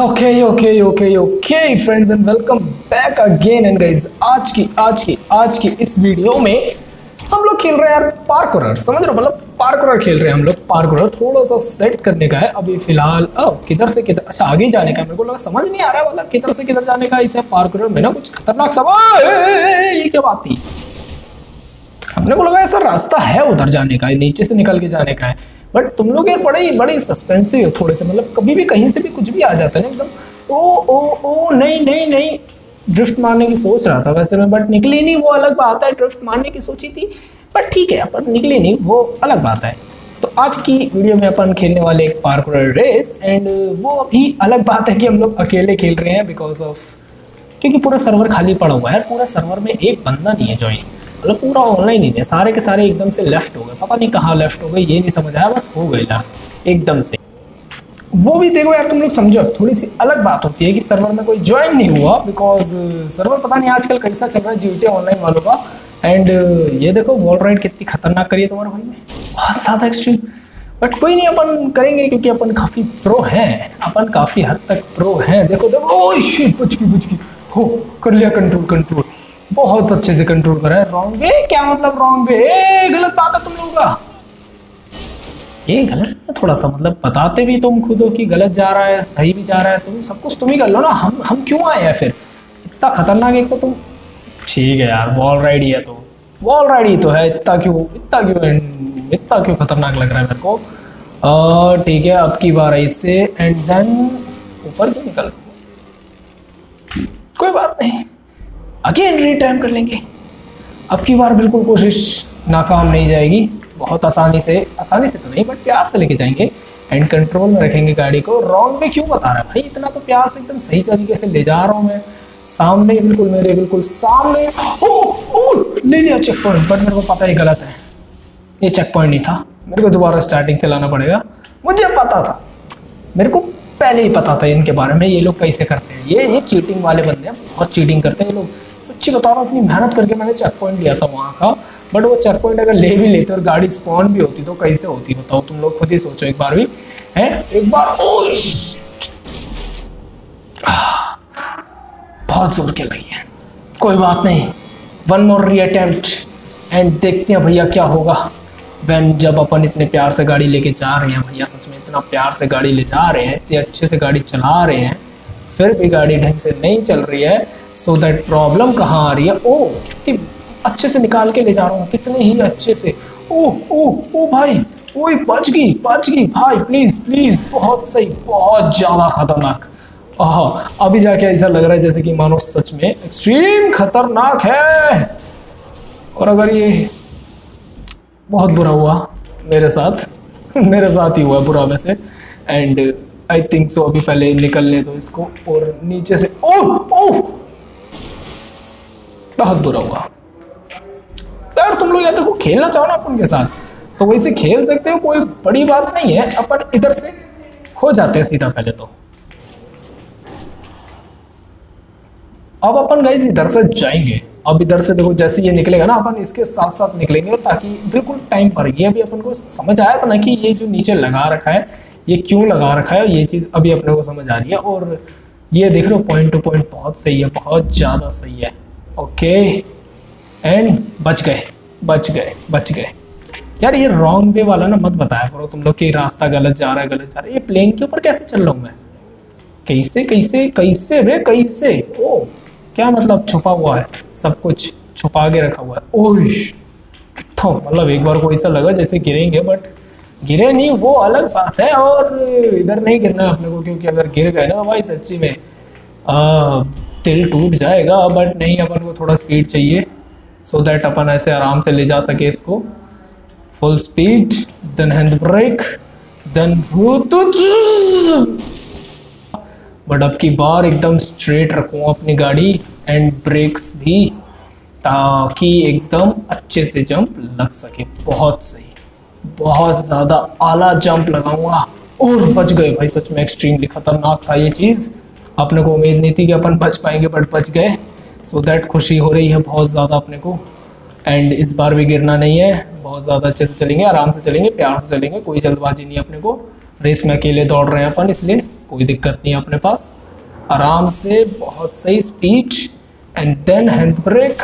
Okay okay okay okay friends and welcome back again and guys आज की आज की आज की इस वीडियो में हम लोग खेल रहे हैं यार पार्कुरर समझ रहे हो? मतलब पार्कुरर खेल रहे हैं हम लोग। पार्कुरर थोड़ा सा सेट करने का है अभी फ़िलहाल। अब किधर से किधर? अच्छा आगे जाने का। मेरे को लगा समझ नहीं आ रहा है मतलब किधर से किधर जाने का इसे पार्कुरर में ना कुछ खतरनाक सवाल। ये क्या बात थी? अपने को लगा ऐसा रास्ता है उधर जाने का है नीचे से निकल के जाने का है। बट तुम लोग यार बड़े बड़े सस्पेंसिव हो थोड़े से मतलब कभी भी कहीं से भी कुछ भी आ जाता है ना, एकदम, ओ ओ ओ, नहीं नहीं नहीं। ड्रिफ्ट मारने की सोच रहा था वैसे मैं बट निकली नहीं, वो अलग बात है ड्रिफ्ट मारने की सोची थी बट ठीक है, अपन निकली नहीं, वो अलग बात है। तो आज की वीडियो में अपन खेलने वाले एक पार्कुलर रेस एंड वो अभी अलग बात है कि हम लोग अकेले खेल रहे हैं बिकॉज़ ऑफ़ क्योंकि पूरा सर्वर खाली पड़ा हुआ है, पूरा सर्वर में एक बंदा नहीं है ज्वाइन मतलब पूरा ऑनलाइन ही है। सारे के सारे एकदम से लेफ़्ट हो गए। पता नहीं कहाँ लेफ़्ट हो गए, ये नहीं समझ आया, बस हो गए लेफ़्ट एकदम से। वो भी देखो यार, तुम लोग समझो थोड़ी सी अलग बात होती है कि सर्वर में कोई ज्वाइन नहीं हुआ बिकॉज़ सर्वर पता नहीं आजकल कैसा चल रहा है जी ऑनलाइन वालों का। एंड ये देखो वॉल राइड कितनी खतरनाक करी है तुम्हारे भाई ने। बहुत ज़्यादा एक्सट्रीम बट कोई नहीं, अपन करेंगे क्योंकि अपन काफ़ी प्रो हैं। अपन काफ़ी हद तक प्रो हैं। देखो देखो ओ बच गई हो, कर लिया कंट्रोल कंट्रोल बहुत अच्छे से कंट्रोल करा है। रॉन्ग वे क्या मतलब रॉन्ग वे गलत बात है तुम लोगों का। ये गलत है थोड़ा सा मतलब बताते भी तुम खुद हो कि गलत जा रहा है, सही भी जा रहा है, तुम सब कुछ तुम ही कर लो ना। हम हम क्यों आए हैं फिर? इतना खतरनाक एक तो तुम ठीक है यार वॉल राइड ही है तो। वॉल राइड ही तो है, इतना क्यों इतना क्यों इतना क्यों खतरनाक लग रहा है मेरे को? ठीक है, अब की बार इससे एंड देन ऊपर क्यों निकल? कोई बात नहीं। अगेन रीटाइम कर लेंगे। अब की बार बिल्कुल कोशिश नाकाम नहीं जाएगी। बहुत आसानी से आसानी से तो नहीं बट प्यार से लेके जाएँगे। एंड कंट्रोल में रखेंगे गाड़ी को। रॉन्ग में क्यों बता रहा है भाई? इतना तो प्यार से एकदम सही तरीके से ले जा रहा हूँ मैं। सामने बिल्कुल मेरे बिल्कुल सामने। ओ, ओ, ले लिया चेक पॉइंट बट मेरे को पता ही गलत है। ये चेक पॉइंट नहीं था। मेरे को दोबारा स्टार्टिंग से लाना पड़ेगा। मुझे पता था। मेरे को पहले ही पता था इनके बारे में। ये लोग कैसे करते हैं? ये ये चीटिंग वाले बंदे हैं। बहुत चीटिंग करते हैं ये लोग। सच्ची बता रहा हूँ अपनी मेहनत करके मैंने चेक पॉइंट लिया था वहाँ का। बट वो चेक पॉइंट अगर ले भी लेते और गाड़ी स्पॉन भी होती तो कैसे होती, बताओ? तुम लोग खुद ही सोचो एक बार भी। है? एक बार बहुत ज़ोर के लगी है। कोई बात नहीं। वन मोर री अटेम्प्ट एंड देखते हैं भैया क्या होगा। वैन जब अपन इतने प्यार से गाड़ी लेके जा रहे हैं, भैया, सच में इतना प्यार से गाड़ी ले जा रहे हैं, इतने अच्छे से गाड़ी चला रहे हैं फिर भी गाड़ी ढंग से नहीं चल रही है। सो दैट प्रॉब्लम कहाँ आ रही है? ओ कितनी अच्छे से निकाल के ले जा रहा हूँ, कितने ही अच्छे से। ओ ओ ओ भाई, ओए, बच गई बच गई। भाई प्लीज़ प्लीज़ बहुत सही, बहुत ज़्यादा खतरनाक। हाँ अभी जाके ऐसा लग रहा है जैसे कि मानो सच में एक्सट्रीम खतरनाक है। और अगर ये बहुत बुरा हुआ मेरे साथ मेरे साथ ही हुआ बुरा वैसे। एंड आई थिंक सो अभी पहले निकलने दो इसको और नीचे से ओह ओह! बहुत बुरा हुआ। यार, तुम लोग या तो खेलना चाहो ना अपन के साथ तो वैसे खेल सकते हो, कोई बड़ी बात नहीं है, अपन इधर से हो जाते हैं सीधा पहले तो। अब अपन गए इधर से जाएँगे। अब इधर से देखो, जैसे ये निकलेगा ना, अपन इसके साथ साथ निकलेंगे और ताकि बिल्कुल टाइम पर, ये अभी अपन को समझ आया था ना कि ये जो नीचे लगा रखा है ये क्यों लगा रखा है? ये चीज़ अभी अपने को समझ आ रही है और ये देख हो पॉइंट टू पॉइंट बहुत सही है, बहुत ज़्यादा सही है। ओके एंड बच गए बच गए बच गए। यार, ये रॉन्ग वे वाला ना मत बताया करो तुम लोग कि रास्ता गलत जा रहा है, गलत जा रहा है। ये प्लेन के ऊपर कैसे चल रहा हूँ मैं? कैसे कैसे कैसे वे कैसे? ओ, क्या मतलब छुपा हुआ है? सब कुछ छुपा के रखा हुआ है। ओह मतलब एक बार को ऐसा लगा जैसे गिरेंगे बट गिरे नहीं वो अलग बात है और इधर नहीं गिरना अपने को क्योंकि अगर गिर गए ना भाई सच्ची में आ, दिल टूट जाएगा बट नहीं अपन को थोड़ा स्पीड चाहिए सो so दैट अपन ऐसे आराम से ले जा सके इसको। Full speed then hand brake then but अब की बार एकदम स्ट्रेट रखूँ अपनी गाड़ी एंड ब्रेक्स भी ताकि एकदम अच्छे से जंप लग सके बहुत सही। बहुत ज़्यादा आला जंप लगाऊँगा। और बच गए भाई, सच में एक्सट्रीमली खतरनाक था ये चीज़। अपने को उम्मीद नहीं थी कि अपन बच पाएँगे बट बच गए। सो so दैट खुशी हो रही है बहुत ज़्यादा अपने को। एंड इस बार भी गिरना नहीं है। बहुत ज़्यादा अच्छे से चलेंगे, आराम से चलेंगे, प्यार से चलेंगे। कोई जल्दबाजी नहीं अपने को। रेस में अकेले दौड़ रहे हैं अपन, इसलिए कोई दिक्कत नहीं है अपने पास। आराम से, बहुत सही speed and then hand brake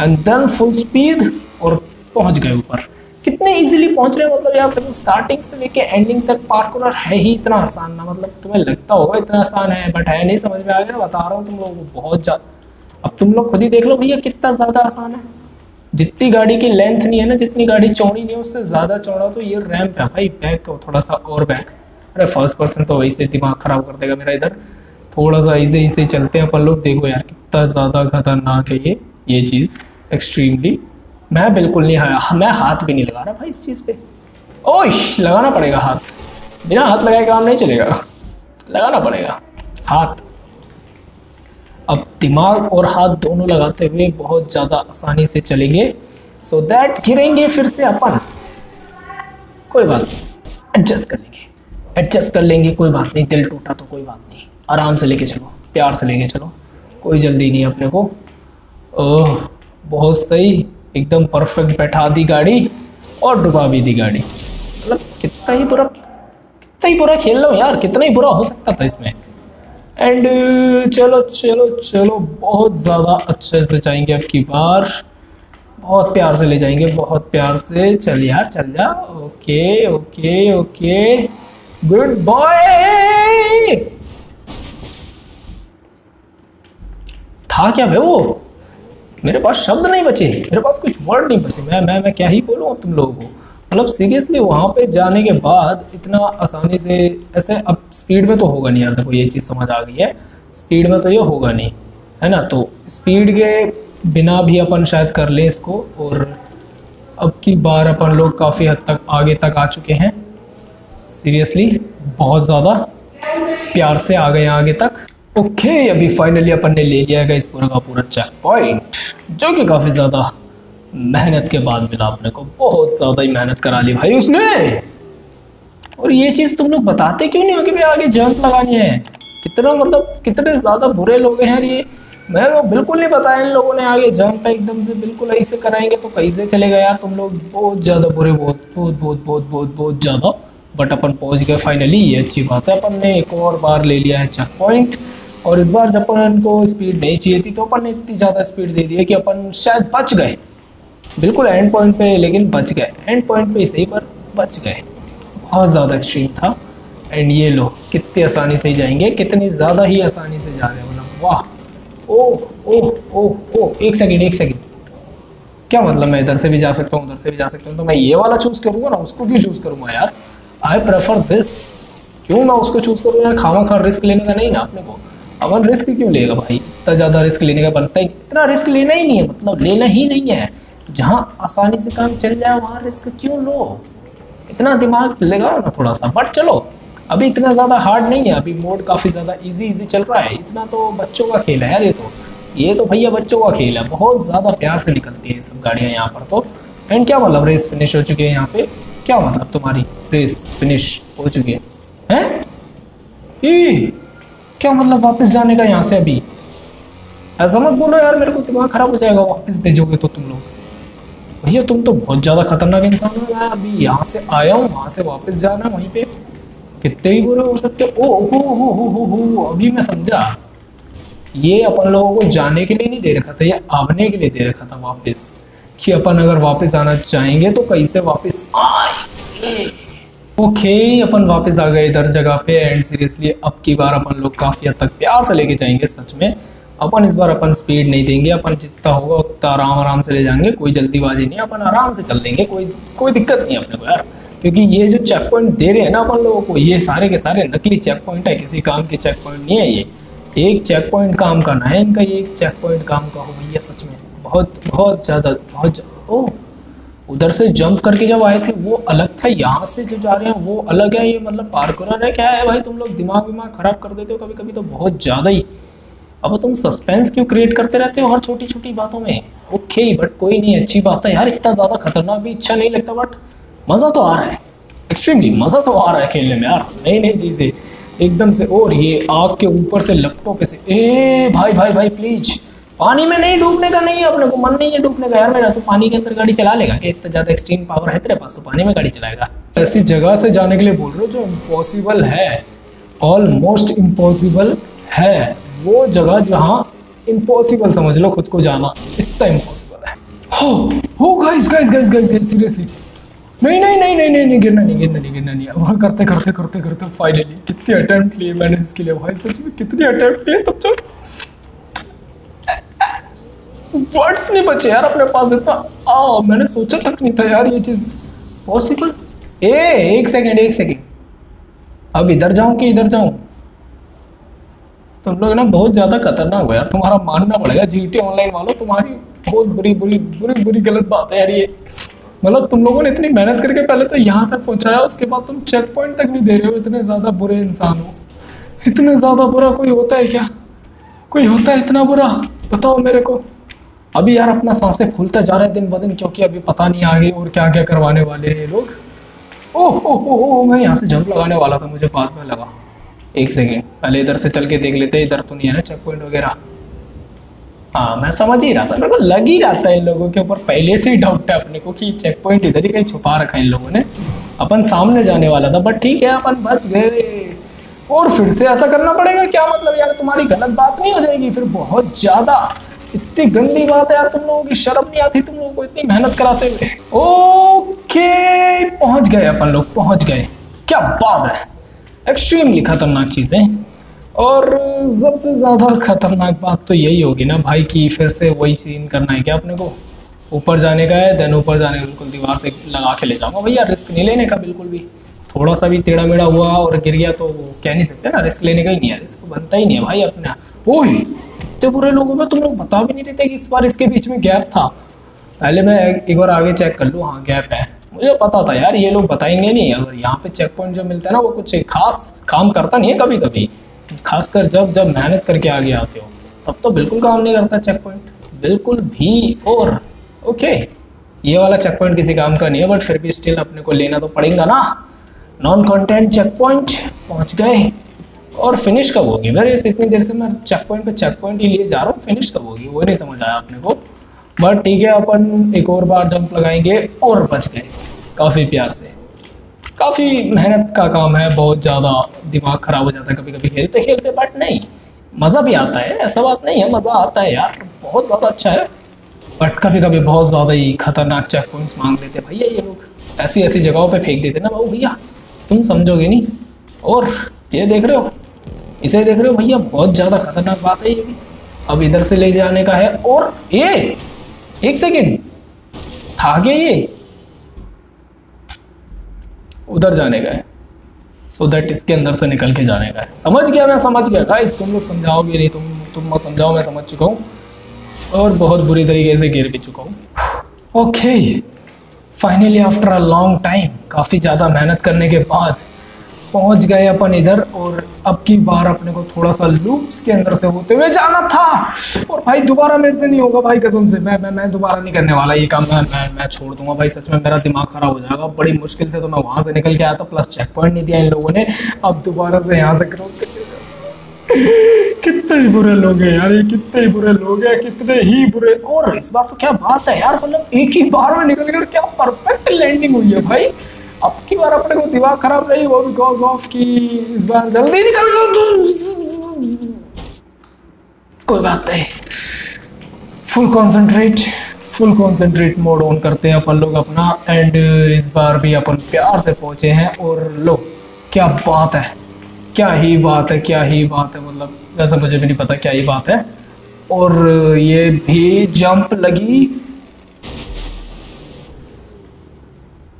and then full speed और पहुँच गए ऊपर। कितने इजीली पहुँच रहे हैं? मतलब यार तुम स्टार्टिंग से लेके एंडिंग तक पार्कुलर है ही इतना आसान ना। मतलब तुम्हें लगता होगा इतना आसान है बट है नहीं, समझ में आ गया, बता रहा हूँ तुम लोगों को बहुत ज़्यादा अब तुम लोग खुद ही देख लो भैया कितना ज़्यादा आसान है। जितनी गाड़ी की लेंथ नहीं है ना, जितनी गाड़ी चौड़ी नहीं है, उससे ज़्यादा चौड़ा तो ये रैम्प है। भाई बैक को थोड़ा सा और बैक अरे फ़र्स्ट पर्सन तो वैसे दिमाग ख़राब कर देगा मेरा इधर। थोड़ा सा ऐसे ऐसे चलते हैं अपन लोग। देखो यार कितना ज़्यादा खतरनाक है ये ये चीज़। एक्सट्रीमली मैं बिल्कुल नहीं आया मैं हाथ भी नहीं लगा रहा भाई इस चीज़ पे। ओह, लगाना पड़ेगा हाथ। बिना हाथ लगाए काम नहीं चलेगा। लगाना पड़ेगा। हाथ। अब दिमाग और हाथ दोनों लगाते हुए बहुत ज़्यादा आसानी से चलेंगे। सो so दैट गिरेंगे फिर से अपन। कोई बात नहीं। एडजस्ट कर लेंगे। एडजस्ट कर लेंगे, कोई बात नहीं। दिल टूटा तो कोई बात नहीं। आराम से लेके चलो। प्यार से लेके चलो। कोई जल्दी नहीं अपने को। ओह, बहुत सही। एकदम परफेक्ट बैठा दी गाड़ी और डुबा भी दी गाड़ी। मतलब कितना ही बुरा कितना ही बुरा खेल रहा हूँ यार, कितना ही बुरा हो सकता था इसमें। एंड चलो चलो चलो, बहुत ज़्यादा अच्छे से जाएँगे अब की बार। बहुत प्यार से ले जाएँगे, बहुत प्यार से। चल यार, चल जा। Okay okay okay. Good boy था क्या भाई वो? मेरे पास शब्द नहीं बचे, मेरे पास कुछ वर्ड नहीं बचे। मैं मैं मैं क्या ही बोलूँ अब तुम लोगों को? मतलब सीरियसली वहाँ पे जाने के बाद इतना आसानी से, ऐसे अब स्पीड में तो होगा नहीं यार, देखो ये चीज़ समझ आ गई है। स्पीड में तो ये होगा नहीं, है ना? तो स्पीड के बिना भी अपन शायद कर लें इसको और अब की बार अपन लोग काफ़ी हद तक आगे तक आ चुके हैं। सीरियसली बहुत ज़्यादा प्यार से आ गए आगे तक। ओके okay, अभी फाइनली अपन ने ले लिया है इस पूरा का पूरा चेक पॉइंट जो कि काफ़ी ज़्यादा मेहनत के बाद मिला अपने को। बहुत ज़्यादा ही मेहनत करा ली भाई उसने। और ये चीज़ तुम लोग बताते क्यों नहीं हो कि भाई आगे जंप लगानी है? कितना मतलब कितने ज़्यादा बुरे लोग हैं ये। मैं तो बिल्कुल नहीं बताया इन लोगों ने आगे जंप एकदम से बिल्कुल ऐसे कराएँगे तो कैसे चलेगा यार तुम लोग। बहुत ज़्यादा बुरे बहुत बहुत बहुत बहुत बहुत बहुत ज़्यादा। बट अपन पहुँच गए फाइनली ये अच्छी बात है। अपन ने एक और बार ले लिया है चेक पॉइंट और इस बार जब अपन को स्पीड नहीं चाहिए थी तो अपन ने इतनी ज़्यादा स्पीड दे दी है कि अपन शायद बच गए। बिल्कुल एंड पॉइंट पे, लेकिन बच गए। एंड पॉइंट पे सही पर बच गए। बहुत ज़्यादा एक्सट्रीम था। एंड ये लो, कितनी आसानी से ही जाएँगे। कितनी ज़्यादा ही आसानी से जा रहे हैं मतलब वाह। ओह ओह ओह ओह एक सेकेंड एक सेकेंड क्या मतलब मैं इधर से भी जा सकता हूँ, उधर से भी जा सकता हूँ? तो मैं ये वाला चूज़ करूँगा ना, उसको क्यों चूज़ करूँगा यार? आई प्रेफर दिस क्यों मैं उसको चूज़ करूँ यार? खावा खा रिस्क लेने का नहीं ना अपने को। अपन रिस्क क्यों लेगा भाई? इतना ज़्यादा रिस्क लेने का बनता है इतना रिस्क लेना ही नहीं है मतलब लेना ही नहीं है। जहाँ आसानी से काम चल जाए, वहाँ रिस्क क्यों लो? इतना दिमाग लगाओ ना थोड़ा सा, बट चलो, अभी इतना ज़्यादा हार्ड नहीं है, अभी मोड काफ़ी ज़्यादा इजी इजी चल रहा है। इतना तो बच्चों का खेल है ये तो। ये तो भैया बच्चों का खेल है, बहुत ज़्यादा प्यार से निकलती है सब गाड़ियाँ यहाँ पर तो। एंड क्या मतलब रेस फिनिश हो चुकी है यहाँ पे? क्या मतलब तुम्हारी रेस फिनिश हो चुकी है? हैं? क्या मतलब वापस जाने का यहाँ से अभी? ऐसा मत बोलो यार, मेरे को दिमाग खराब हो जाएगा, वापस भेजोगे तो तुम लोग। भैया, तुम तो बहुत ज़्यादा खतरनाक इंसान हो मैं अभी यहाँ से आया हूँ, वहाँ से वापस जाना, वहीं पे। कितने ही बुरे हो सकते ओ हो हो हो हो हो अभी मैं समझा। ये अपन लोगों को जाने के लिए नहीं दे रखा था, ये आने के लिए दे रखा था वापस। कि अपन अगर वापस आना चाहेंगे तो कहीं से वापस आए ओके अपन वापस आ गए इधर जगह पे एंड सीरियसली अब की बार अपन लोग काफ़ी हद तक प्यार से लेके जाएँगे, सच में। अपन इस बार अपन स्पीड नहीं देंगे, अपन जितना होगा उतना आराम आराम से ले जाएँगे, कोई जल्दीबाजी नहीं, अपन आराम से चल देंगे कोई कोई दिक्कत नहीं अपने को, यार। क्योंकि ये जो चेक पॉइंट दे रहे हैं ना अपन लोगों को, ये सारे के सारे नकली चेक पॉइंट है, किसी काम के चेक पॉइंट नहीं है ये। एक चेक पॉइंट काम करना है, इनका ये एक चेक पॉइंट काम का हो, भैया, सच में। बहुत बहुत ज़्यादा बहुत ओह उधर से जंप करके जब आए थे, वो अलग था, यहाँ से जो जा रहे हैं, वो अलग है, ये मतलब पार्कुलर है। क्या है भाई, तुम लोग दिमाग विमाग खराब कर देते हो कभी कभी तो बहुत ज़्यादा ही। अब तुम सस्पेंस क्यों क्रिएट करते रहते हो हर छोटी छोटी बातों में? ओके बट कोई नहीं, अच्छी बात है यार, इतना ज़्यादा खतरनाक भी अच्छा नहीं लगता बट मज़ा तो आ रहा है। एक्सट्रीमली मज़ा तो आ रहा है खेलने में यार। नई नई चीज़ें एकदम से, और ये आग के ऊपर से लैपटॉप से, ए भाई भाई भाई प्लीज़ पानी में नहीं डूबने का नहीं है अपने को, मन नहीं है डूबने का। यार मेरा तो पानी के अंदर गाड़ी चला लेगा कि इतना ज़्यादा एक्सट्रीम पावर है तेरे पास तो पानी में गाड़ी चलाएगा। ऐसी जगह से जाने के लिए बोल रहे हो जो इम्पॉसिबल है ऑलमोस्ट इम्पॉसिबल है, वो जगह जहाँ इम्पॉसिबल समझ लो खुद को जाना इतना इम्पॉसिबल है। हो guys guys guys guys guys seriously नहीं नहीं नहीं नहीं नहीं गिरना नहीं गिरना नहीं गिरना नहीं। अब करते करते करते करते फाइनली कितने अटेम्प्ट लिए मैंने इसके लिए भाई, सच में कितने अटेम्प्ट लिए तब तक वर्ड्स नहीं बचे यार अपने पास इतना। आ, मैंने सोचा तक नहीं था यार ये चीज़। पॉसिबल ए, एक सेकेंड एक सेकेंड अब इधर जाऊँ कि इधर जाऊँ? तुम लोग ना बहुत ज़्यादा खतरनाक हो यार। तुम्हारा मानना पड़ेगा जी टी ऑनलाइन वालों, तुम्हारी बहुत बुरी बुरी बुरी बुरी गलत बात है यार ये। मतलब तुम लोगों ने इतनी मेहनत करके पहले तो यहाँ तक पहुँचाया, उसके बाद तुम चेक पॉइंट तक नहीं दे रहे हो, इतने ज़्यादा बुरे इंसान हो। इतने ज़्यादा बुरा कोई होता है क्या? कोई होता है इतना बुरा? बताओ मेरे को। अभी यार अपना साँसें फूलता जा रहा है दिन ब दिन, क्योंकि अभी पता नहीं आगे और क्या क्या करवाने वाले हैं ये लोग। ओह, हो हो हो, मैं यहाँ से जंप लगाने वाला था, मुझे बाद में लगा। एक सेकेंड पहले इधर से चल के देख लेते, इधर तो नहीं है ना चेक पॉइंट वगैरह। हाँ मैं समझ ही रहा था, मेरे को लग ही रहा था इन लोगों के ऊपर, पहले से ही डाउट है अपने को कि चेक पॉइंट इधर ही कहीं छुपा रखा है इन लोगों ने। अपन सामने जाने वाला था बट ठीक है, अपन बच गए। और फिर से ऐसा करना पड़ेगा, क्या मतलब यार, तुम्हारी गलत बात नहीं हो जाएगी, फिर बहुत ज़्यादा इतनी गंदी बात है यार तुम लोगों की, शर्म नहीं आती तुम लोगों को इतनी मेहनत कराते हुए? ओके पहुँच गए अपन लोग, पहुँच गए। क्या बात है। एक्सट्रीमली खतरनाक चीज़ें। और सबसे ज़्यादा खतरनाक बात तो यही होगी ना भाई कि फिर से वही सीन करना है क्या अपने को? ऊपर जाने का है देन ऊपर जाने का, बिल्कुल दीवार से लगा के ले जाऊँगा। भैया रिस्क नहीं लेने का बिल्कुल भी। थोड़ा सा भी टेढ़ा मेढ़ा हुआ और गिर गया तो कह नहीं सकते ना रिस्क लेने का ही नहीं है। रिस्क बनता ही नहीं है भाई अपना ओह कितने बुरे लोगों में तुम लोग बता भी नहीं देते कि इस बार इसके बीच में गैप था। पहले मैं एक बार आगे चेक कर लूँ हाँ गैप है। मुझे पता था यार, ये लोग बताएँगे नहीं। अगर यहाँ पे चेक पॉइंट जो मिलता है ना, वो कुछ खास काम करता नहीं है कभी कभी खासकर जब जब मेहनत करके आगे आते हो, तब तो बिल्कुल काम नहीं करता चेक पॉइंट बिल्कुल भी और ओके ये वाला चेक पॉइंट किसी काम का नहीं है बट फिर भी स्टिल अपने को लेना तो पड़ेगा ना। नॉन कंटेंट चेक पॉइंट पहुँच गए। और फिनिश कब होगी? इस इतनी देर से मैं चेक पॉइंट पे चेक पॉइंट ही लिए जा रहा हूँ फिनिश कब होगी? वो नहीं समझ आया अपने को। बट ठीक है, अपन एक और बार जंप लगाएँगे और बच गए। काफ़ी प्यार से। काफ़ी मेहनत का काम है, बहुत ज़्यादा दिमाग ख़राब हो जाता है कभी कभी खेलते खेलते बट नहीं। मज़ा भी आता है, ऐसा बात नहीं है, मज़ा आता है यार। बहुत ज़्यादा अच्छा है। बट कभी कभी बहुत ज़्यादा ही खतरनाक चेक पॉइंट्स मांग लेते भैया, ये लोग ऐसी ऐसी जगहों पे फेंक देते ना बाबू भैया, तुम समझोगे नहीं? और ये देख रहे हो इसे देख रहे हो भैया, बहुत ज़्यादा खतरनाक बात है ये भी। अब इधर से ले जाने का है, और ये, एक सेकेंड। था क्या ये। उधर जाने का है। सो so दैट इसके अंदर से निकल के जाने का है। समझ गया मैं, समझ गया। गाइस तुम लोग समझाओगे नहीं, तुम तुम मत समझाओ, मैं समझ चुका हूँ। और बहुत बुरी तरीके से गिर भी चुका हूँ। Okay finally after a long time काफ़ी ज़्यादा मेहनत करने के बाद पहुँच गए अपन इधर और अब की बार अपने को थोड़ा सा लूप्स के अंदर से होते हुए जाना था। और भाई दोबारा मेरे से नहीं होगा भाई कसम से। मैं मैं मैं दोबारा नहीं करने वाला ये काम। मैं मैं मैं छोड़ दूँगा भाई, सच में मेरा दिमाग खराब हो जाएगा। बड़ी मुश्किल से तो मैं वहाँ से निकल के आया था प्लस चेक पॉइंट नहीं दिया इन लोगों ने। अब दोबारा से यहाँ से क्रॉस कर कितने ही बुरे लोग हैं यार, ये कितने ही बुरे लोग हैं, कितने ही बुरे। और इस बार तो क्या बात है यार मतलब एक ही बार में निकल कर क्या परफेक्ट लैंडिंग हुई है भाई। अब की बार अपने को दिमाग खराब नहीं हुआ बिकॉज़ ऑफ़ कि इस बार जल्दी निकल गया कोई बात नहीं। Full concentrate full concentrate mode on करते हैं अपन लोग अपना। एंड इस बार भी अपन प्यार से पहुँचे हैं और लो, क्या बात है। क्या ही बात है, क्या ही बात है मतलब वैसे मुझे भी नहीं पता क्या ही बात है। और ये भी जंप लगी।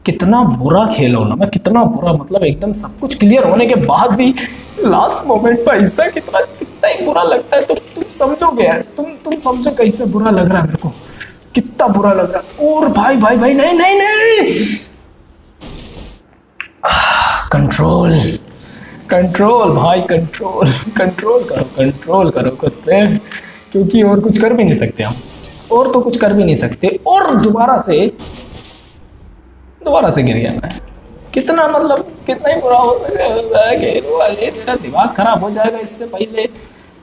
कितना बुरा खेल हो ना मैं कितना बुरा मतलब एकदम सब कुछ क्लियर होने के बाद भी लास्ट मोमेंट पर ऐसा कितना कितना ही बुरा लगता है। तो तुम समझोगे यार, तुम तुम समझो कैसे बुरा लग रहा है मेरे को। कितना बुरा लग रहा है। और भाई भाई भाई, नहीं नहीं नहीं। कंट्रोल कंट्रोल भाई कंट्रोल कंट्रोल करो कंट्रोल करो खुद पे, क्योंकि और कुछ कर भी नहीं सकते हम। और तो कुछ कर भी नहीं सकते। और दोबारा से दोबारा से गिर गया मैं। कितना मतलब कितना ही बुरा हो सकता है सके मेरा दिमाग खराब हो जाएगा इससे पहले।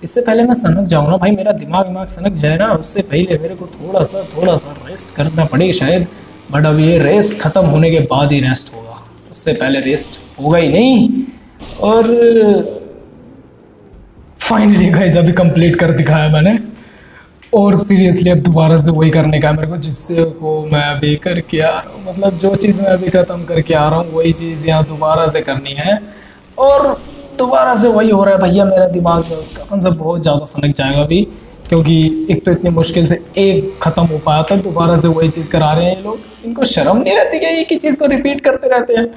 इससे पहले मैं सनक जाऊँ ना भाई, मेरा दिमाग दिमाग सनक जाए ना, उससे पहले मेरे को थोड़ा सा थोड़ा सा रेस्ट करना पड़ेगा शायद। बट अब ये रेस ख़त्म होने के बाद ही रेस्ट होगा। उससे पहले रेस्ट होगा ही नहीं। और फाइनली गाइस अभी कंप्लीट कर दिखाया मैंने। और सीरियसली अब दोबारा से वही करने का है मेरे को, जिससे को मैं अभी करके आ रहा हूँ। मतलब जो चीज़ मैं अभी ख़त्म करके आ रहा हूँ, वही चीज़ यहाँ दोबारा से करनी है। और दोबारा से वही हो रहा है भैया, मेरा दिमाग से कसम से बहुत ज़्यादा सनक जाएगा अभी, क्योंकि एक तो इतनी मुश्किल से एक ख़त्म हो पाया था, दोबारा से वही चीज़ करा रहे हैं ये लोग। इनको शर्म नहीं रहती क्या एक ही चीज़ को रिपीट करते रहते हैं।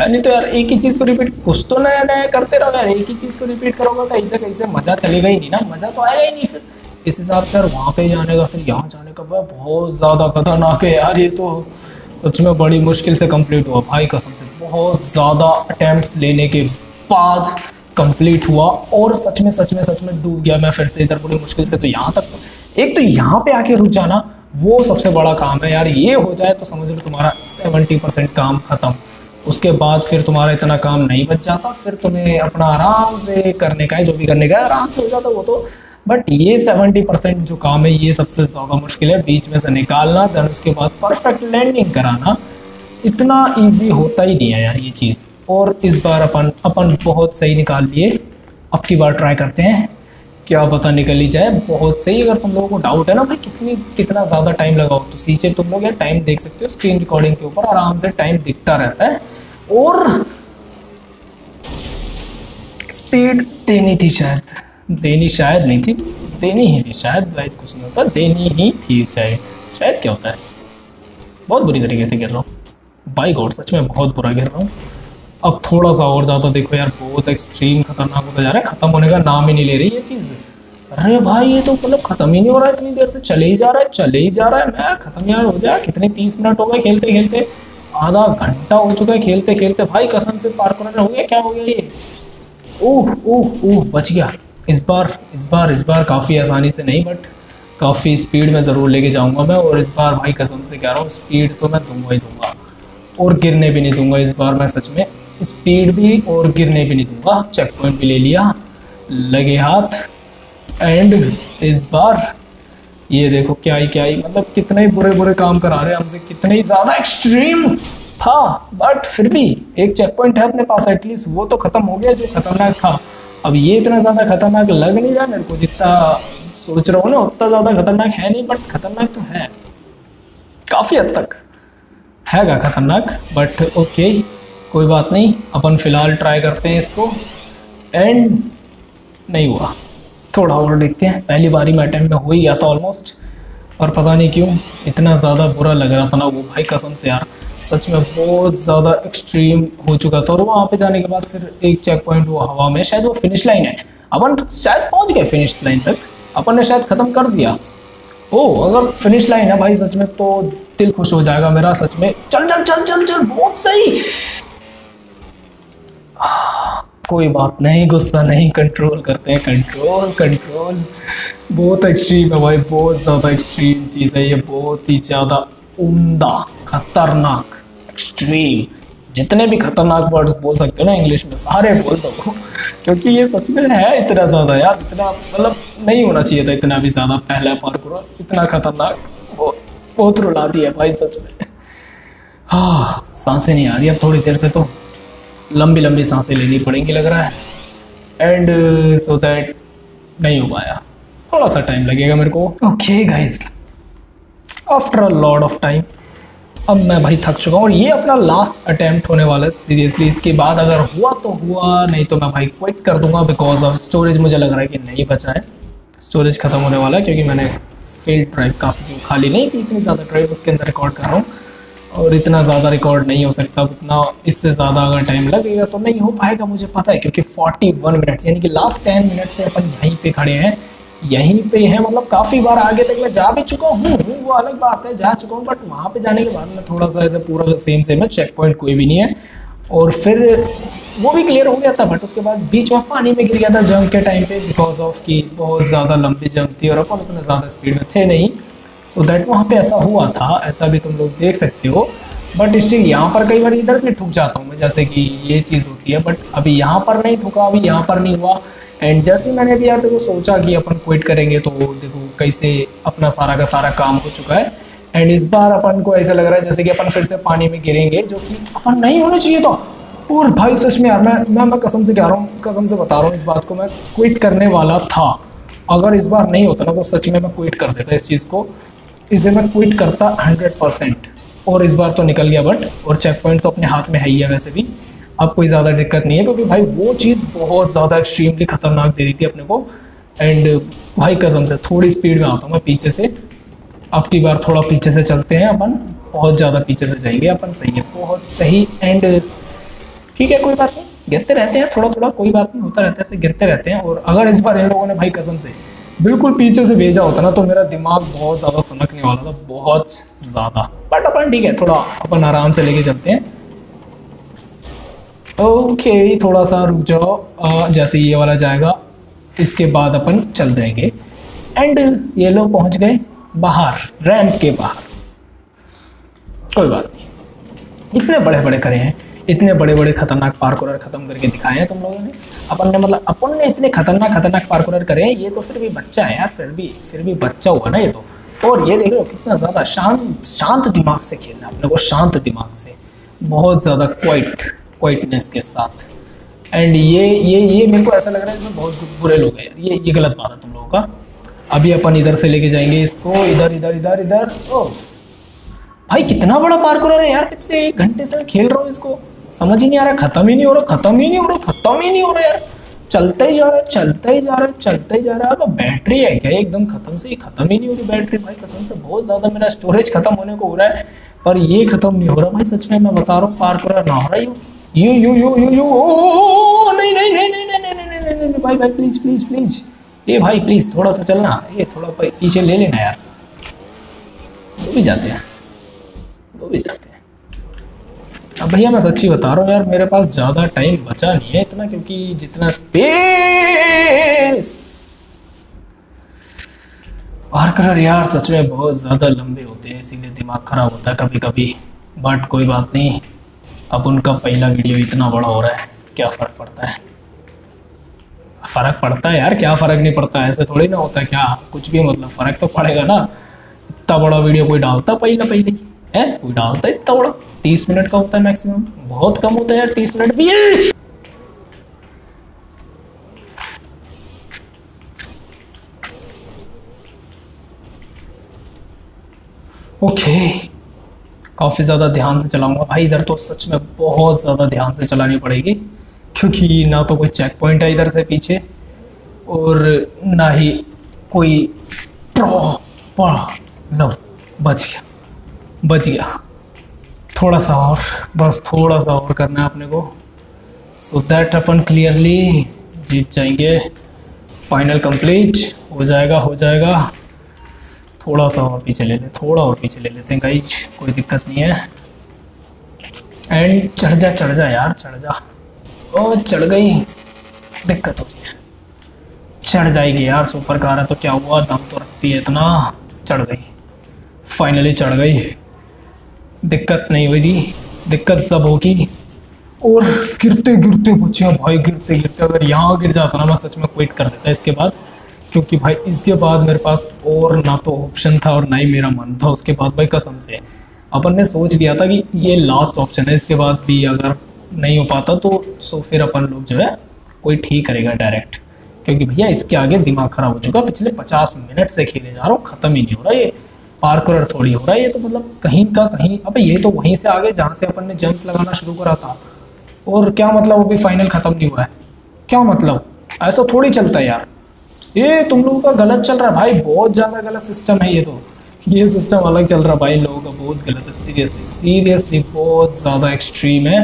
नहीं तो यार, एक ही चीज़ को रिपीट कुछ तो नया नया करते रहो यार, एक ही चीज़ को रिपीट करोगे तो ऐसे कैसे मज़ा चलेगा ही नहीं ना, मज़ा तो आएगा ही नहीं फिर। इस हिसाब से यार वहाँ पे जाने का, फिर यहाँ जाने का बहुत ज़्यादा खतरनाक है यार ये तो। सच में बड़ी मुश्किल से कंप्लीट हुआ भाई कसम से। बहुत ज़्यादा अटैम्प्ट लेने के बाद कंप्लीट हुआ और सच में सच में सच में डूब गया मैं फिर से इधर बड़ी मुश्किल से। तो यहाँ तक, एक तो यहाँ पे आके रुक जाना, वो सबसे बड़ा काम है यार। ये हो जाए तो समझ लो तुम्हारा सेवेंटी परसेंट काम ख़त्म। उसके बाद फिर तुम्हारा इतना काम नहीं बच जाता। फिर तुम्हें अपना आराम से करने का है, जो भी करने का है, आराम से हो जाता वो तो। बट ये सेवेंटी परसेंट जो काम है, ये सबसे ज़्यादा मुश्किल है, बीच में से निकालना देन उसके बाद परफेक्ट लैंडिंग कराना। इतना इजी होता ही नहीं है यार ये चीज़। और इस बार अपन अपन बहुत सही निकाल लिए। अब की बार ट्राई करते हैं, क्या पता निकल ही जाए। बहुत सही, अगर तुम लोगों को डाउट है ना भाई, कितनी, कितना ज़्यादा टाइम लगाओ। तो सीचे तुम लोग यार टाइम देख सकते हो स्क्रीन रिकॉर्डिंग के ऊपर आराम से टाइम दिखता रहता है। और स्पीड देनी थी शायद। देनी शायद नहीं थी, देनी ही थी, शायद वाइट कुछ नहीं होता, देनी ही थी शायद। शायद क्या होता है? बहुत बुरी तरीके से गिर रहा हूँ। बाई गॉड सच में बहुत बुरा गिर रहा हूँ। अब थोड़ा सा और ज़्यादा देखो यार, बहुत एक्सट्रीम खतरनाक होता जा रहा है, ख़त्म होने का नाम ही नहीं ले रही ये चीज़। अरे भाई, ये तो मतलब ख़त्म ही नहीं हो रहा है इतनी देर से चले ही जा रहा है, चले ही जा रहा है मैं ख़त्म यार हो जाए कितने तीस मिनट हो गए खेलते खेलते। आधा घंटा हो चुका है खेलते खेलते। भाई कसम से पार करने हो गया, क्या हो गया ये? ओह ओह ओह, बच गया। इस बार इस बार इस बार काफ़ी आसानी से नहीं बट काफ़ी स्पीड में ज़रूर लेके जाऊँगा मैं और इस बार भाई कसम से कह रहा हूँ स्पीड तो मैं दूँगा ही दूँगा। और गिरने भी नहीं दूँगा इस बार मैं सच में। स्पीड भी और गिरने भी नहीं दूँगा। चेक पॉइंट भी ले लिया, लगे हाथ। एंड इस बार ये देखो क्या ही क्या ही मतलब कितने ही बुरे बुरे काम करा रहे हैं हमसे, कितने ही ज़्यादा एक्सट्रीम था बट फिर भी एक चेक पॉइंट है अपने पास एटलीस्ट वो तो ख़त्म हो गया, जो खतरनाक था। अब ये इतना ज़्यादा खतरनाक लग नहीं रहा मेरे को, जितना सोच रहा हूँ ना, उतना ज़्यादा खतरनाक है नहीं बट खतरनाक तो है। काफ़ी हद तक हैगा खतरनाक बट ओके कोई बात नहीं, अपन फ़िलहाल ट्राई करते हैं इसको। एंड नहीं हुआ। थोड़ा और देखते हैं। पहली बारी में अटैम्प्ट हो ही गया था ऑलमोस्ट और पता नहीं क्यों, इतना ज़्यादा बुरा लग रहा था ना वो। भाई कसम से यार। सच में बहुत ज़्यादा एक्सट्रीम हो चुका था और वहाँ पे जाने के बाद फिर एक चेक पॉइंट वो हवा में, शायद वो फिनिश लाइन है। अपन शायद पहुँच गए फिनिश लाइन तक। अपन ने शायद ख़त्म कर दिया। ओ, अगर फिनिश लाइन है भाई, सच में तो दिल खुश हो जाएगा मेरा, सच में। चल चल चल चल चल, बहुत सही। कोई बात नहीं, गुस्सा नहीं कंट्रोल करते हैं कंट्रोल कंट्रोल बहुत एक्सट्रीम है भाई, बहुत ज़्यादा एक्सट्रीम चीज़ है ये, बहुत ही ज़्यादा। उम्दा, खतरनाक एक्सट्रीम जितने भी खतरनाक वर्ड्स बोल सकते हो ना इंग्लिश में, सारे बोल दो। क्योंकि ये सच में है इतना ज़्यादा यार, इतना मतलब नहीं होना चाहिए था इतना भी ज़्यादा पहला करो, इतना खतरनाक बहुत बहुत रुला दिया भाई सच में। हाँ साँसें नहीं आ रही, अब थोड़ी देर से तो लंबी लंबी साँसें लेनी पड़ेंगी लग रहा है। एंड सो दैट नहीं हो पाया। थोड़ा सा टाइम लगेगा मेरे को। Okay guys after a lot of time अब मैं भाई थक चुका हूँ और ये अपना लास्ट अटैम्प्ट होने वाला है सीरियसली इसके बाद अगर हुआ तो हुआ, नहीं तो मैं भाई क्विट कर दूँगा बिकॉज़ ऑफ़ स्टोरेज मुझे लग रहा है कि नहीं बचा है। स्टोरेज ख़त्म होने वाला है क्योंकि मैंने फ़ील्ड ड्राइव काफ़ी जो खाली नहीं थी, इतनी ज़्यादा ड्राइव उसके अंदर रिकॉर्ड कर रहा हूँ। और इतना ज़्यादा रिकॉर्ड नहीं हो सकता, उतना इससे ज़्यादा अगर टाइम लगेगा तो नहीं हो पाएगा, मुझे पता है, क्योंकि 41 मिनट्स यानी कि लास्ट 10 मिनट से अपन यहीं पे खड़े हैं। यहीं पे है मतलब काफ़ी बार आगे तक मैं जा भी चुका हूँ, वो अलग बात है, जा चुका हूँ बट वहाँ पे जाने के बाद में थोड़ा सा ऐसे पूरा सेम सेम है चेक पॉइंट कोई भी नहीं है। और फिर वो भी क्लियर हो गया था बट उसके बाद बीच में पानी में गिर गया था जंप के टाइम पे बिकॉज़ ऑफ़ की बहुत ज़्यादा लंबी जंप थी और अपन उतने ज़्यादा स्पीड में थे नहीं। सो so दैट वहाँ पे ऐसा हुआ था, ऐसा भी तुम लोग देख सकते हो। बट स्टिल यहाँ पर कई बार इधर भी ठुक जाता हूँ मैं, जैसे कि ये चीज़ होती है बट अभी यहाँ पर नहीं ठुका, अभी यहाँ पर नहीं हुआ। एंड जैसे मैंने अभी यार देखो सोचा कि अपन क्विट करेंगे तो देखो कैसे अपना सारा का सारा काम हो चुका है। एंड इस बार अपन को ऐसा लग रहा है जैसे कि अपन फिर से पानी में गिरेंगे, जो कि अपन नहीं होना चाहिए था और भाई सच में यार, मैं मैं मैं कसम से कह रहा हूँ, कसम से बता रहा हूँ इस बात को, मैं क्विट करने वाला था। अगर इस बार नहीं होता ना तो सच में मैं क्विट कर देता इस चीज़ को। इसे मैं क्विट करता हंड्रेड परसेंट और इस बार तो निकल गया बट और चेक पॉइंट तो अपने हाथ में है ही है वैसे भी। अब कोई ज़्यादा दिक्कत नहीं है, क्योंकि भाई वो चीज़ बहुत ज़्यादा एक्सट्रीमली खतरनाक दे रही थी अपने को। एंड भाई कसम से, थोड़ी स्पीड में आता हूँ मैं पीछे से। अब की बार थोड़ा पीछे से चलते हैं अपन। बहुत ज़्यादा पीछे से जाएँगे अपन, सही है। बहुत सही एंड ठीक है, कोई बात नहीं। गिरते रहते हैं थोड़ा थोड़ा, कोई बात नहीं, होता रहता है, ऐसे गिरते रहते हैं। और अगर इस बार इन लोगों ने भाई कसम से बिल्कुल पीछे से भेजा होता ना तो मेरा दिमाग बहुत ज़्यादा सनकने वाला था, बहुत ज़्यादा। बट अपन ठीक है, थोड़ा अपन आराम से लेके चलते हैं। ओके थोड़ा सा रुक जाओ। जैसे ये वाला जाएगा, इसके बाद अपन चल जाएँगे। एंड ये लोग पहुँच गए बाहर रैंप के बाहर। कोई बात नहीं। इतने बड़े बड़े करे हैं, इतने बड़े बड़े खतरनाक पार्कुरर खत्म करके दिखाए हैं तुम लोगों ने। अपन ने मतलब अपन ने इतने खतरनाक खतरनाक पार्कुरर करे हैं, ये तो फिर भी बच्चा है यार, फिर भी फिर भी बच्चा हुआ ना ये तो। और ये देख हो कितना ज़्यादा शांत शांत दिमाग से खेलना अपने को, शांत दिमाग से। बहुत ज़्यादा क्वाइट क्वाइटनेस के साथ। एंड ये ये ये मेरे को ऐसा लग रहा है जैसे बहुत बुरे लोग हैं। ये ये गलत बात है तुम लोगों का। अभी अपन इधर से लेके जाएँगे इसको। इधर इधर इधर इधर। ओ, भाई कितना बड़ा पार्कुलर है यार। पिछले एक घंटे से खेल रहा हूँ इसको। समझ ही नहीं आ रहा, खत्म ही नहीं हो रहा, खत्म ही नहीं हो रहा, खत्म ही नहीं हो रहा यार। चलता ही जा रहा है, चलता ही जा रहा है, चलता ही जा रहा है। अब बैटरी है क्या? एकदम खत्म से खत्म ही नहीं हो रही बैटरी भाई कसम से बहुत ज़्यादा मेरा स्टोरेज खत्म होने को हो रहा है। पर ये खत्म नहीं हो रहा। भाई सच में मैं बता रहा हूँ पार कर ना हो रहा यू यू यू यू यू यू नहीं नहीं नहीं नहीं नहीं नहीं नहीं नहीं नहीं, भाई भाई प्लीज़ प्लीज़ प्लीज़ ये भाई प्लीज़ थोड़ा सा चलना। ये थोड़ा पीछे ले लेना यार। वो भी जाते हैं। वो भी जाते हैं। अब भैया, मैं सच्ची बता रहा हूँ यार, मेरे पास ज़्यादा टाइम बचा नहीं है इतना, क्योंकि जितना स्पेस पार्कर यार, सच में बहुत ज़्यादा लंबे होते हैं, इसीलिए दिमाग ख़राब होता है कभी कभी बट कोई बात नहीं। अब उनका पहला वीडियो इतना बड़ा हो रहा है, क्या फ़र्क पड़ता है? फ़र्क पड़ता है यार, क्या फ़र्क नहीं पड़ता? ऐसे थोड़ी ना होता है, क्या कुछ भी मतलब फ़र्क तो पड़ेगा ना। इतना बड़ा वीडियो कोई डालता पहला पहले। है? कोई डालता इतना बड़ा? तीस मिनट का होता है मैक्सिमम बहुत कम होता है यार, तीस मिनट भी। ओके काफ़ी ज़्यादा ध्यान से चलाऊँगा। भाई, इधर तो सच में बहुत ज़्यादा ध्यान से चलानी पड़ेगी, क्योंकि ना तो कोई चेक पॉइंट है इधर से पीछे, और ना ही कोई प्रॉपर नो बच गया बच गया। थोड़ा सा और, बस थोड़ा सा और करना है अपने को। सो दैट अपन क्लियरली जीत जाएँगे। फाइनल कंप्लीट हो जाएगा हो जाएगा। थोड़ा सा और पीछे ले ले, थोड़ा और पीछे ले लेते हैं गाइज़ कोई दिक्कत नहीं है। एंड चढ़ जा चढ़ जा यार, चढ़ जा। ओ, चढ़ गई। दिक्कत हो। गई चढ़ जाएगी यार सुपर कार है तो क्या हुआ? दम तो रखती है इतना। चढ़ गई। फाइनली चढ़ गई। दिक्कत नहीं हुई थी दिक्कत सब होगी। और गिरते गिरते बच्चे भाई गिरते गिरते अगर यहाँ गिर जाता ना, मैं सच में क्विट कर देता इसके बाद। क्योंकि भाई इसके बाद मेरे पास और ना तो ऑप्शन था और ना ही मेरा मन था, उसके बाद भाई कसम से। अपन ने सोच लिया था कि ये लास्ट ऑप्शन है, इसके बाद भी अगर नहीं हो पाता तो सो फिर अपन लोग जो है, कोई ठीक करेगा डायरेक्ट क्योंकि भैया इसके आगे दिमाग खराब हो चुका पिछले पचास मिनट से खेले जा रहा हूँ, ख़त्म ही नहीं हो रहा ये। पार्कर थोड़ी हो रहा है ये तो मतलब कहीं का कहीं, अबे ये तो वहीं से आगे जहाँ से अपन ने जंप्स लगाना शुरू करा था। और क्या मतलब अभी फाइनल ख़त्म नहीं हुआ है? क्या मतलब? ऐसा थोड़ी चलता है यार। ये तुम लोगों का गलत चल रहा है। भाई, बहुत ज़्यादा गलत सिस्टम है ये तो। ये सिस्टम अलग चल रहा है भाई, लोगों का बहुत गलत है। सीरियसली सीरियसली बहुत ज़्यादा एक्सट्रीम है।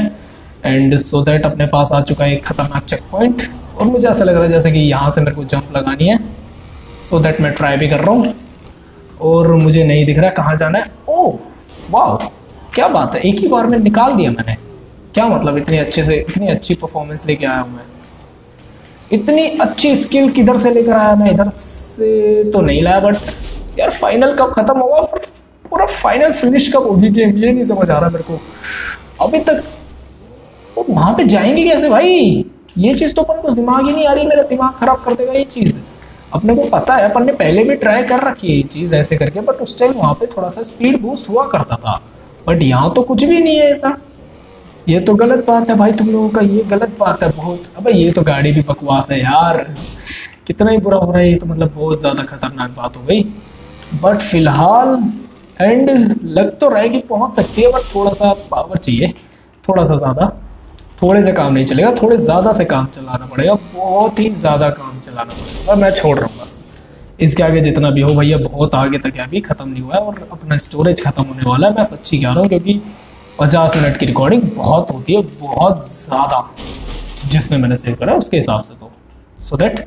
एंड सो दैट अपने पास आ चुका है एक खतरनाक चेक पॉइंट और मुझे ऐसा लग रहा है जैसे कि यहाँ से मेरे को जंप लगानी है। सो so दैट मैं ट्राई भी कर रहा हूँ। और मुझे नहीं दिख रहा है कहाँ जाना है। ओ वाह क्या बात है। एक ही बार में निकाल दिया मैंने। क्या मतलब इतनी अच्छे से, इतनी अच्छी परफॉर्मेंस लेके आया हूँ मैं। इतनी अच्छी स्किल किधर से लेकर आया मैं? इधर से तो नहीं लाया बट यार फाइनल कब खत्म होगा? पूरा फाइनल फिनिश कब होगी गेम ये नहीं समझ आ रहा मेरे को। अभी तक वो वहाँ पे जाएँगे कैसे भाई? ये चीज़ तो अपन को दिमाग ही नहीं आ रही, मेरा दिमाग खराब कर देगा ये चीज़। अपने को पता है, अपन ने पहले भी ट्राई कर रखी है ये चीज़ ऐसे करके बट उस टाइम वहाँ पे थोड़ा सा स्पीड बूस्ट हुआ करता था। बट यहाँ तो कुछ भी नहीं है ऐसा। ये तो गलत बात है भाई तुम लोगों का, ये गलत बात है बहुत। अबे ये तो गाड़ी भी बकवास है यार। कितना ही बुरा हो रहा है, ये तो मतलब बहुत ज़्यादा खतरनाक बात हो गई। बट फ़िलहाल एंड लग तो रहा है कि पहुँच सकती है बट थोड़ा सा पावर चाहिए। थोड़ा सा ज़्यादा। थोड़े से काम नहीं चलेगा, थोड़े ज़्यादा से काम चलाना पड़ेगा, बहुत ही ज़्यादा काम चलाना पड़ेगा। और मैं छोड़ रहा हूँ बस। इसके आगे जितना भी हो भैया, बहुत आगे तक अभी ख़त्म नहीं हुआ है, और अपना स्टोरेज ख़त्म होने वाला है। मैं सच्ची कह रहा हूँ, क्योंकि पचास मिनट की रिकॉर्डिंग बहुत होती है, बहुत ज़्यादा, जिसमें मैंने सेव करा उसके हिसाब से तो। सो so दैट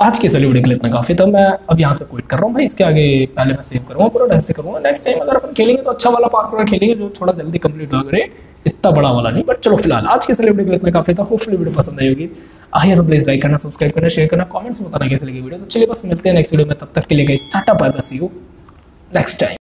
आज के सली वीडियो के लिए इतना काफ़ी था। मैं अब यहाँ से क्विट कर रहा हूँ भाई, इसके आगे पहले मैं सेव करूँगा, पूरा ढंग से करूँगा। नेक्स्ट टाइम अगर अपन खेलेंगे तो अच्छा वाला पार्क खेलेंगे जो थोड़ा जल्दी कंप्लीट हो करे। इतना बड़ा वाला नहीं बट चलो फ़िलहाल, आज के सली वीडियो के लिए इतना काफ़ी था। होपफुली वीडियो पसंद आई होगी। आइए तो प्लीज़ लाइक करना सब्सक्राइब करना शेयर करना कमेंट्स में बताना कैसे लगी वीडियो तो चलिए बस मिलते हैं नेक्स्ट वीडियो में, तब तक के लिए गई स्टार्टअप बाय बस यू नेक्स्ट टाइम